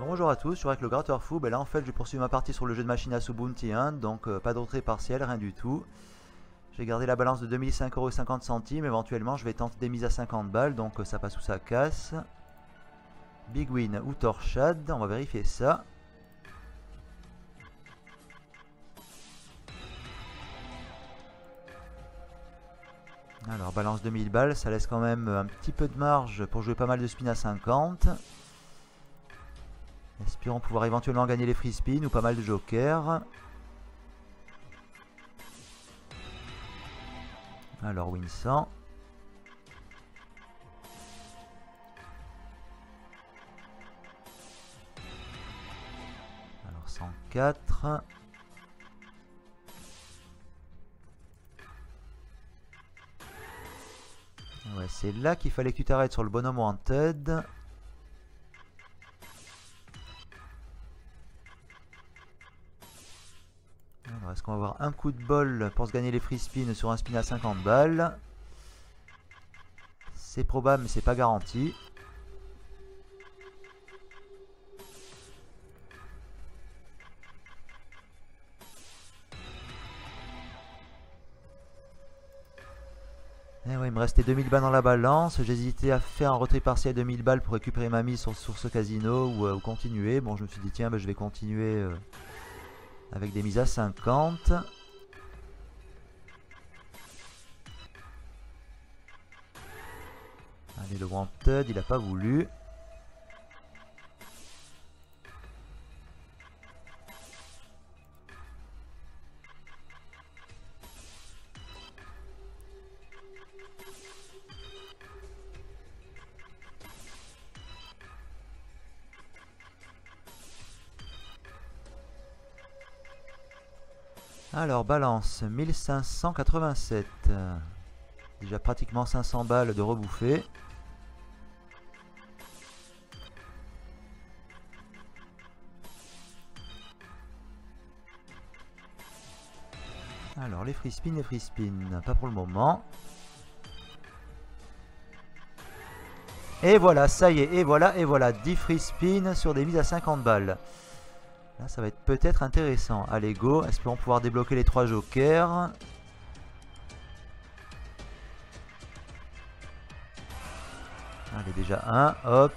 Bonjour à tous, je suis avec le gratteur fou. Ben là en fait je poursuis ma partie sur le jeu de machine à sous Bounty 1, donc euh, pas d'entrée partielle, rien du tout. J'ai gardé la balance de 2005,50€, éventuellement je vais tenter des mises à 50 balles, donc euh, ça passe ou ça casse. Big Win ou Torchad, on va vérifier ça. Alors balance 2000 balles, ça laisse quand même un petit peu de marge pour jouer pas mal de spin à 50. Espérons pouvoir éventuellement gagner les free spins ou pas mal de jokers. Alors win 100. Alors 104. Ouais, c'est là qu'il fallait que tu t'arrêtes sur le bonhomme Wanted. Est-ce qu'on va avoir un coup de bol pour se gagner les free spins sur un spin à 50 balles? C'est probable, mais c'est pas garanti. Eh ouais, il me restait 2000 balles dans la balance. J'hésitais à faire un retrait partiel de 2000 balles pour récupérer ma mise sur, ce casino euh, ou, continuer. Bon, je me suis dit, tiens, bah, je vais continuer euh, avec des mises à 50. Allez, le Wanted, il a pas voulu. Alors, balance 1587. Déjà pratiquement 500 balles de rebouffé. Alors, les free spin, les free spin. Pas pour le moment. Et voilà, ça y est, et voilà, et voilà. 10 free spin sur des mises à 50 balles ça va être peut-être intéressant. Allez, go. Espérons pouvoir débloquer les trois jokers. Allez, déjà un. Hop.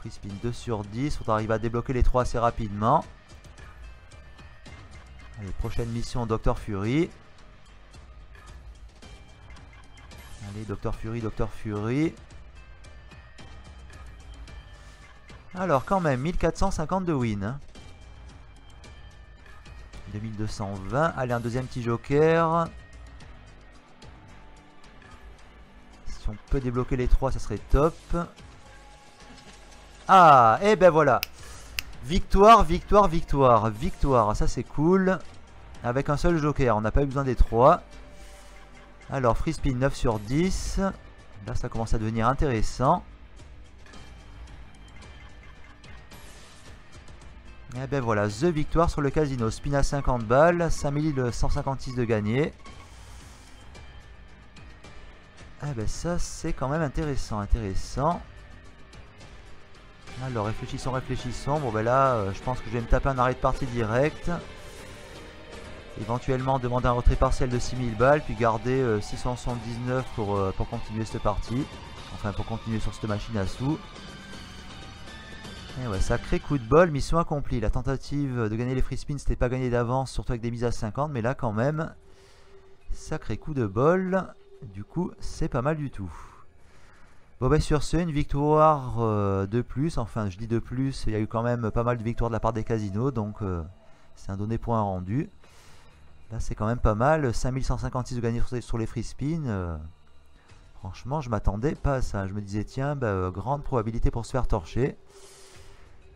Free spin 2 sur 10. On arrive à débloquer les trois assez rapidement. Allez, prochaine mission, Docteur Fury. Allez, Docteur Fury, Docteur Fury. Alors quand même, 1452 wins. 2220. Allez, un deuxième petit joker. Si on peut débloquer les trois, ça serait top. Ah, et eh ben voilà. Victoire, victoire, victoire. Victoire, ça c'est cool. Avec un seul joker, on n'a pas eu besoin des trois. Alors, free spin 9 sur 10. Là, ça commence à devenir intéressant. Et eh ben voilà, The Victoire sur le casino. Spin à 50 balles, 5156 de gagné. Eh ben ça c'est quand même intéressant, intéressant. Alors réfléchissons, réfléchissons. Bon ben là, euh, je pense que je vais me taper un arrêt de partie direct. Éventuellement demander un retrait partiel de 6000 balles, puis garder 679 euh, pour, euh, pour continuer cette partie. Enfin pour continuer sur cette machine à sous. Eh sacré coup de bol, mission accomplie. La tentative de gagner les free spins, c'était pas gagné d'avance, surtout avec des mises à 50, mais là quand même, sacré coup de bol. Du coup, c'est pas mal du tout. Bon bah sur ce, une victoire euh, de plus, enfin je dis de plus, il y a eu quand même pas mal de victoires de la part des casinos, donc euh, c'est un donné point rendu. Là c'est quand même pas mal, 5156 de gagner sur les free spins. Euh, franchement je m'attendais pas à ça, je me disais tiens, bah, grande probabilité pour se faire torcher.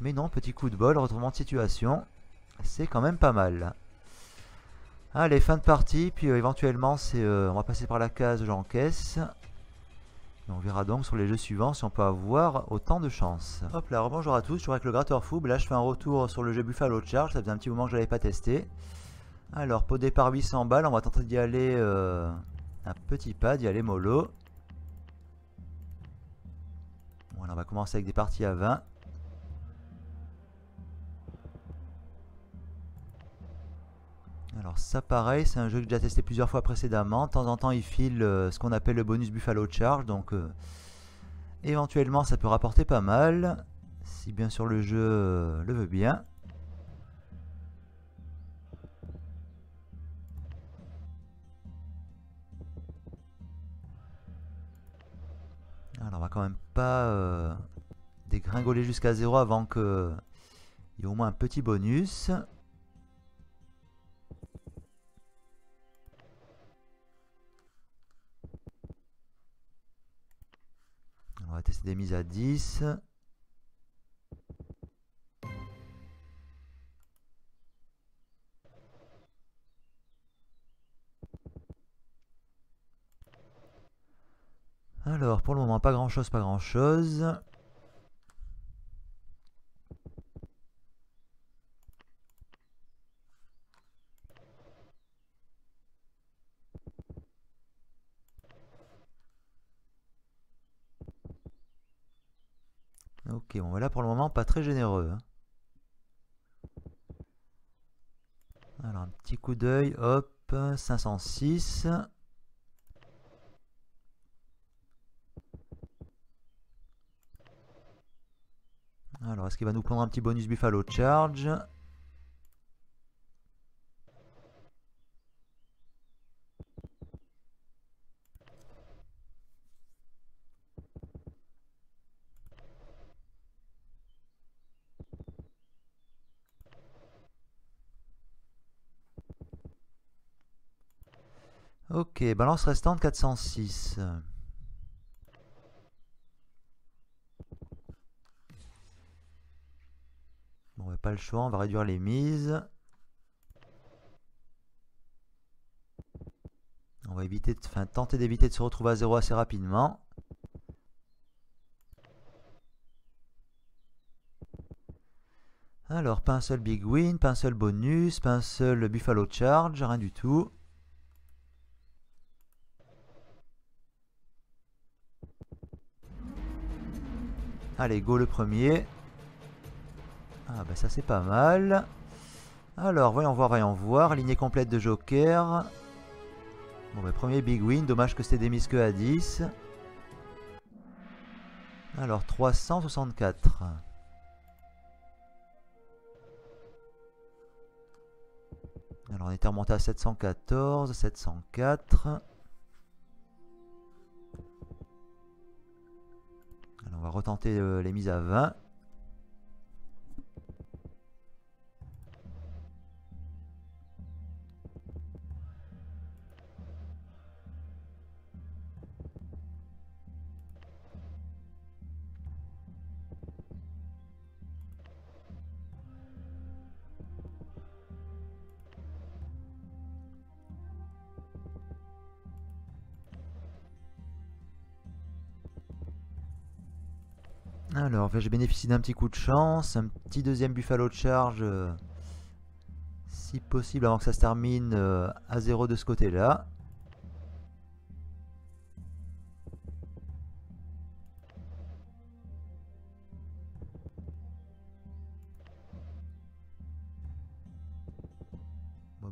Mais non, petit coup de bol, retournement de situation. C'est quand même pas mal. Allez, fin de partie. Puis euh, éventuellement, c'est, euh, on va passer par la case j'encaisse. on verra donc sur les jeux suivants si on peut avoir autant de chance. Hop là, bonjour à tous, je suis avec le gratteur fou. Là, je fais un retour sur le jeu Buffalo Charge. Ça faisait un petit moment que je l'avais pas testé. Alors, pot départ 800 balles. On va tenter d'y aller euh, un petit pas, d'y aller mollo. Voilà, on va commencer avec des parties à 20. Ça pareil, c'est un jeu que j'ai déjà testé plusieurs fois précédemment. De temps en temps, il file euh, ce qu'on appelle le bonus Buffalo Charge, donc euh, éventuellement ça peut rapporter pas mal, si bien sûr le jeu euh, le veut bien. Alors on va quand même pas dégringoler jusqu'à zéro avant que il y ait au moins un petit bonus. Tester des mises à 10. Alors, pour le moment, pas grand chose, pas grand chose. Ok, bon, pour le moment, pas très généreux. Hein. Alors, un petit coup d'œil, hop, 506. Alors, est-ce qu'il va nous prendre un petit bonus Buffalo Charge? Ok, balance restante 406. Bon, pas le choix, on va réduire les mises. On va éviter de, tenter d'éviter de se retrouver à zéro assez rapidement. Alors, pas big win, pas bonus, pas buffalo charge, rien du tout. Allez, go le premier. Ah bah ça c'est pas mal. Alors, voyons voir, voyons voir. Lignée complète de Joker. Bon bah premier big win. Dommage que c'était des mises que à 10. Alors, 364. Alors on était remonté à 714, 704. Retenter euh, les mises à 20. Alors, je bénéficie d'un petit coup de chance, un petit deuxième Buffalo Charge, euh, si possible avant que ça se termine euh, à zéro de ce côté-là.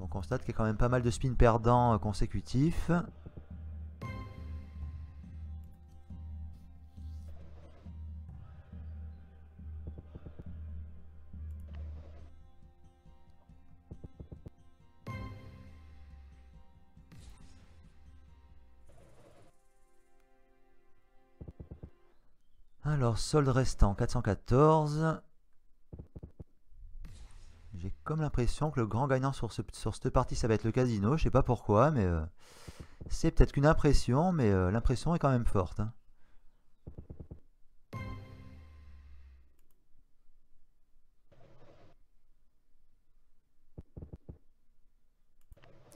on constate qu'il y a quand même pas mal de spins perdants euh, consécutifs. Alors, solde restant 414. J'ai comme l'impression que le grand gagnant sur, sur cette partie, ça va être le casino. Je sais pas pourquoi, mais euh, c'est peut-être qu'une impression, mais euh, l'impression est quand même forte. Hein.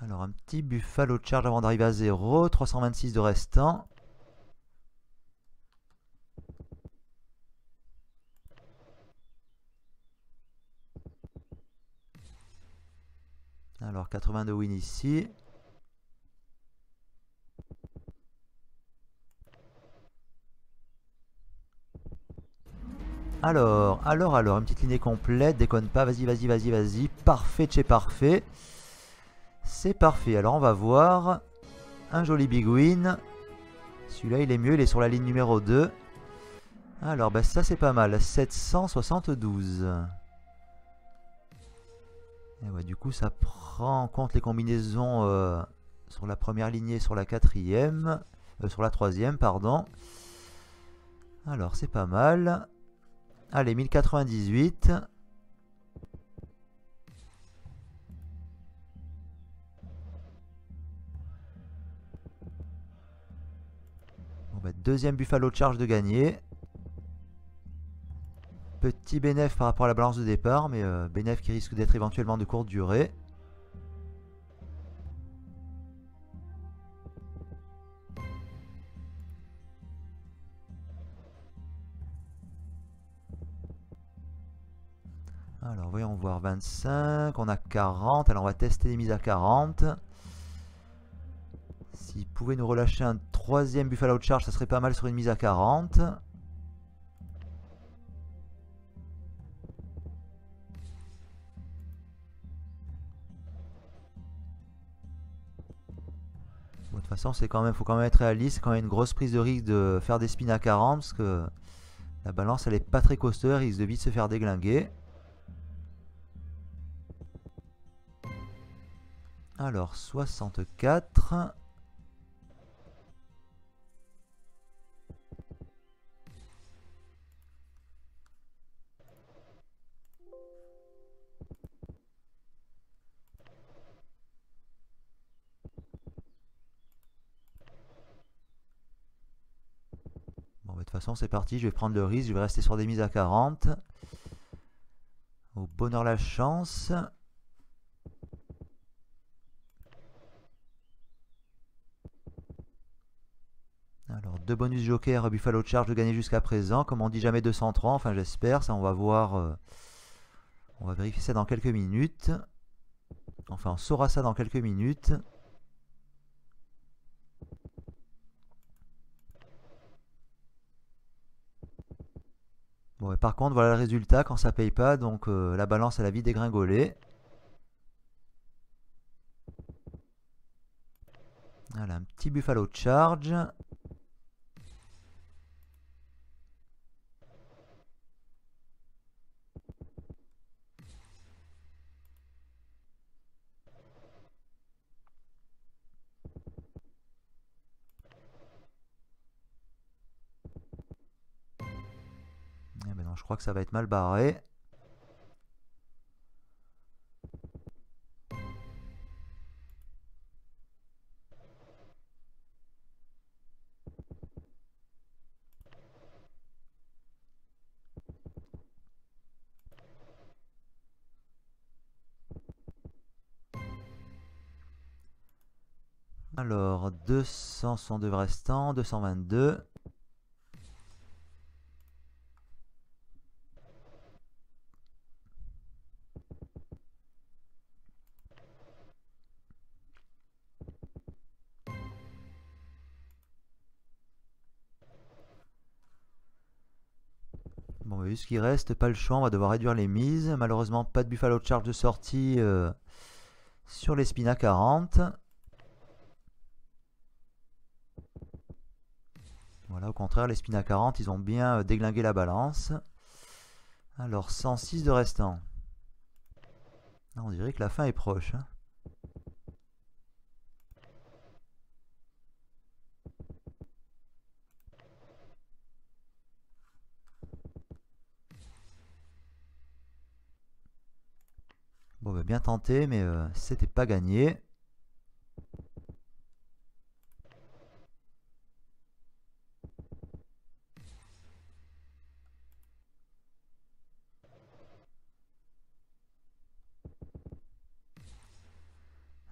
Alors, un petit Buffalo Charge avant d'arriver à 0. 326 de restant. Alors 82 win ici. Alors, alors, alors, une petite lignée complète, déconne pas, vas-y, vas-y, vas-y, vas-y, parfait chez parfait. C'est parfait. Alors on va voir un joli big win. Celui-là il est mieux, il est sur la ligne numéro 2. Alors ben ça c'est pas mal. 772. Du coup ça prend en compte les combinaisons euh, sur la première lignée, sur la quatrième, euh, sur la troisième, pardon. Alors c'est pas mal. Allez, 1098. Bon, bah, deuxième Buffalo Charge de gagner. Petit bénéf par rapport à la balance de départ, mais euh, bénéf qui risque d'être éventuellement de courte durée. Alors voyons voir 25, on a 40, alors on va tester les mises à 40. S'il pouvait nous relâcher un troisième Buffalo Charge, ça serait pas mal sur une mise à 40. Façon, c'est quand même, faut quand même être réaliste. C'est quand même une grosse prise de risque de faire des spins à 40 parce que la balance, elle est pas très costaud, elle risque de vite se faire déglinguer. Alors, 64. Façon, c'est parti. Je vais prendre le risque. Je vais rester sur des mises à 40. Au bonheur la chance. Alors, deux bonus joker Buffalo Charge de gagner jusqu'à présent. Comme on dit jamais 203, enfin j'espère. Ça, on va voir. Euh, on va vérifier ça dans quelques minutes. Enfin, on saura ça dans quelques minutes. Par contre, voilà le résultat quand ça paye pas. Donc, euh, la balance, elle a vite dégringolé. Voilà, un petit Buffalo Charge. Je crois que ça va être mal barré. Alors, 262 restants, 222. Ce qui reste, pas le choix, on va devoir réduire les mises. Malheureusement, pas de Buffalo Charge de sortie euh, sur les spins à 40. Voilà, au contraire, les spins à 40, ils ont bien euh, déglingué la balance. Alors, 106 de restant. On dirait que la fin est proche. Hein. Bien tenté, mais euh, c'était pas gagné.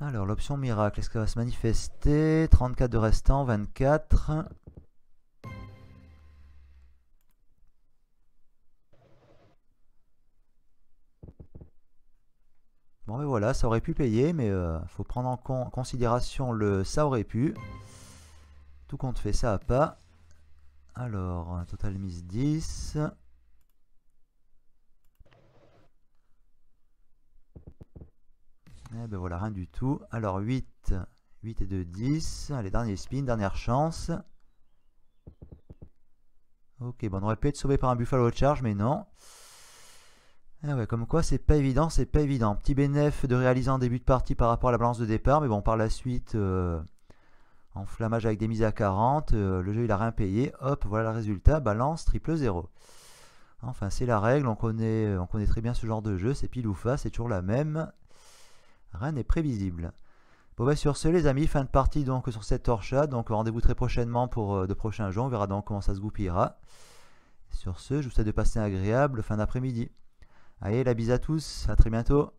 Alors, l'option miracle, est-ce qu'elle va se manifester? 34 de restant, 24. Ça aurait pu payer, mais euh, faut prendre en considération le ça aurait pu. Tout compte fait, ça a pas. Alors, total mise 10. Eh ben voilà, rien du tout. Alors 8, 8 et 2, 10. Allez, dernier spin, dernière chance. Ok, bon, on aurait pu être sauvé par un Buffalo Charge, mais non. Ah comme quoi c'est pas évident, c'est pas évident. Petit bénéf de réaliser en début de partie par rapport à la balance de départ, mais bon, par la suite, euh, en flammage avec des mises à 40, euh, le jeu il a rien payé. Hop, voilà le résultat, balance triple 0. Enfin, c'est la règle, on connaît, on connaît très bien ce genre de jeu, c'est pile ou face, c'est toujours la même. Rien n'est prévisible. Bon bah sur ce les amis, fin de partie donc sur cette torchade, donc rendez-vous très prochainement pour euh, de prochains jeux, on verra donc comment ça se goupillera. Sur ce, je vous souhaite de passer un agréable fin d'après-midi. Allez, la bise à tous, à très bientôt.